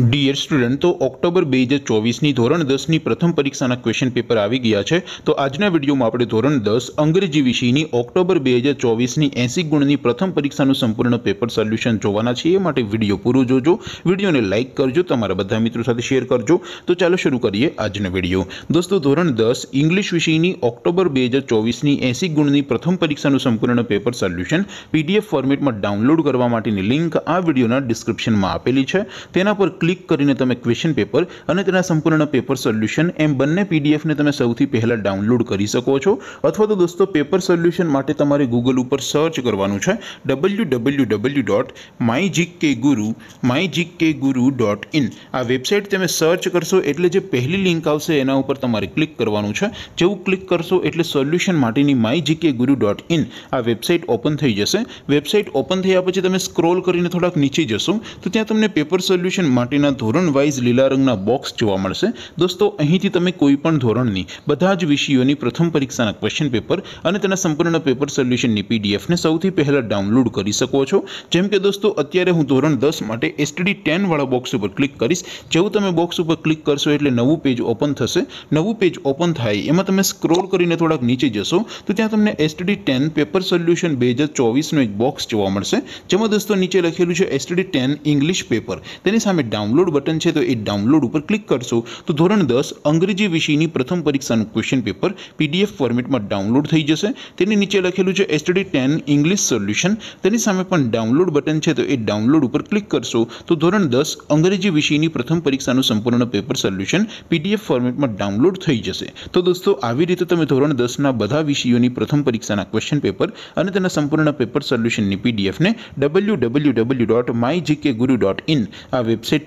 Dear student તો October બે હજાર ચોવીસની ધોરણ દસની પ્રથમ પરીક્ષાના ક્વેશ્ચન પેપર આવી ગયા છે. તો આજના વિડીયોમાં આપણે ધોરણ દસ અંગ્રેજી વિષયની ઓક્ટોબર બે હજાર ચોવીસની એંસી ગુણની પ્રથમ પરીક્ષાનું સંપૂર્ણ પેપર સોલ્યુશન જોવાના છે એ માટે વીડિયો પૂરો જોજો. વિડીયોને લાઇક કરજો. તમારા બધા મિત્રો સાથે શેર કરજો. તો ચાલો શરૂ કરીએ આજનો વીડિયો. દોસ્તો, ધોરણ દસ ઇંગ્લિશ વિષયની ઓક્ટોબર બે હજાર ચોવીસની એંસી ગુણની પ્રથમ પરીક્ષાનું સંપૂર્ણ પેપર સોલ્યુશન પીડીએફ ફોર્મેટમાં ડાઉનલોડ કરવા માટેની લિંક આ વિડીયોના ડિસ્ક્રિપ્શનમાં આપેલી છે. તેના પર ક્લિક કરીને તમે ક્વેશ્ચન પેપર અને તેના સંપૂર્ણ પેપર સોલ્યુશન એમ બંને પીડીએફને તમે સૌથી પહેલાં ડાઉનલોડ કરી શકો છો. અથવા તો દોસ્તો પેપર સોલ્યુશન માટે તમારે ગૂગલ ઉપર સર્ચ કરવાનું છે. W W W dot my G K guru my G K guru dot in આ વેબસાઇટ તમે સર્ચ કરશો એટલે જે પહેલી લિંક આવશે એના ઉપર તમારે ક્લિક કરવાનું છે. જેવું ક્લિક કરશો એટલે સોલ્યુશન માટેની my GK guru dot in આ વેબસાઇટ ઓપન થઈ જશે. વેબસાઇટ ઓપન થયા પછી તમે સ્ક્રોલ કરીને થોડાક નીચે જશો. તો ત્યાં તમને પેપર સોલ્યુશન માટેના ધોરણ વાઇઝ લીલા રંગના બોક્સ જોવા મળશે. દોસ્તો, અહીંથી તમે કોઈ પણ ધોરણની બધા જ વિષયોની પ્રથમ પરીક્ષાના ક્વેશ્ચન પેપર અને તેના સંપૂર્ણ પેપર સોલ્યુશનની પીડીએફને સૌથી પહેલાં ડાઉનલોડ કરી શકો છો. જેમ કે દોસ્તો, અત્યારે હું ધોરણ દસ માટે એસટીડી ટેનવાળા બોક્સ ઉપર ક્લિક કરીશ. જેવું તમે બોક્સ ઉપર ક્લિક કરશો એટલે નવું પેજ ઓપન થશે. નવું પેજ ઓપન થાય, એમાં તમે સ્ક્રોલ કરીને થોડાક નીચે જશો, તો ત્યાં તમને એસટીડી ટેન પેપર સોલ્યુશન બે હજાર ચોવીસનું એક બોક્સ જોવા મળશે. જેમાં દોસ્તો નીચે લખેલું છે એસટીડી ટેન ઇંગ્લિશ પેપર તેની સામે ડાઉનલોડ બટન છે, તો એ ડાઉનલોડ ઉપર ક્લિક કરશો. તો ધોરણ દસ, અંગ્રેજી વિષયની પ્રથમ પરીક્ષાનું ક્વેશ્ચન પેપર પીડીએફ ફોર્મેટમાં ડાઉનલોડ થઈ જશે. તેની નીચે લખેલું છે એસટીડી ટેન ઇંગ્લિશ સોલ્યુશન તેની સામે પણ ડાઉનલોડ બટન છે, તો એ ડાઉનલોડ ઉપર ક્લિક કરશો. તો ધોરણ દસ, અંગ્રેજી વિષયની પ્રથમ પરીક્ષાનું સંપૂર્ણ પેપર સોલ્યુશન પીડીએફ ફોર્મેટમાં ડાઉનલોડ થઈ જશે. તો દોસ્તો, આવી રીતે તમે ધોરણ દસના બધા વિષયોની પ્રથમ પરીક્ષાના ક્વેશ્ચન પેપર અને તેના સંપૂર્ણ પેપર સોલ્યુશનની પીડીએફને W W W dot my GK guru dot in આ વેબસાઇટ